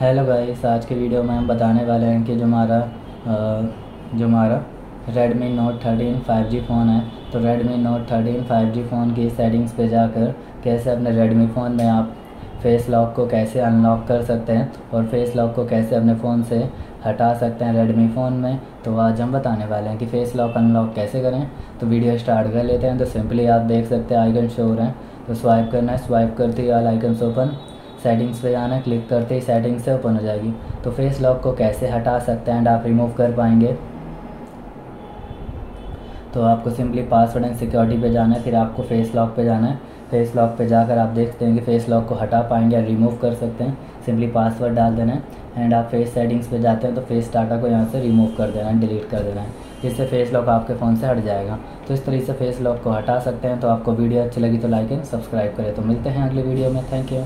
Hello guys आज के video में हम बताने वाले हैं कि जो हमारा जो हमारा Redmi Note 13 5G फ़ोन है तो Redmi Note 13 5G फ़ोन की सेटिंग्स पे जाकर कैसे अपने Redmi फ़ोन में आप फेस लॉक को कैसे अनलॉक कर सकते हैं और फेस लॉक को कैसे अपने फ़ोन से हटा सकते हैं रेडमी फ़ोन में तो आज हम बताने वाले हैं कि फ़ेस लॉक अनलॉक कैसे करें। तो वीडियो स्टार्ट कर लेते हैं तो सिंपली आप देख सकते हैं आइकन शो हो रहे हैं। तो स्वाइप करना है स्वाइप करते ही ऑल आइकन ओपन सेटिंग्स पे जाना क्लिक करते ही सेटिंग्स से ओपन हो जाएगी। तो फेस लॉक को कैसे हटा सकते हैं? एंड आप रिमूव कर पाएँगे। तो आपको सिंपली पासवर्ड एंड सिक्योरिटी पे जाना है, फिर आपको फेस लॉक पे जाना है। फेस लॉक पे जाकर आप देखते हैं कि फेस लॉक को हटा पाएँगे या रिमूव कर सकते हैं। सिंपली पासवर्ड डाल देना है। एंड आप फेस सेटिंग्स पे जाते हैं तो फेस डाटा को यहाँ से रिमूव कर देना है डिलीट कर देना है। जिससे फेस लॉक आपके फ़ोन से हट जाएगा। तो इस तरीके से फेस लॉक को हटा सकते हैं। तो आपको वीडियो अच्छी लगी तो लाइक एंड सब्सक्राइब करें। तो मिलते हैं अगले वीडियो में। Thank you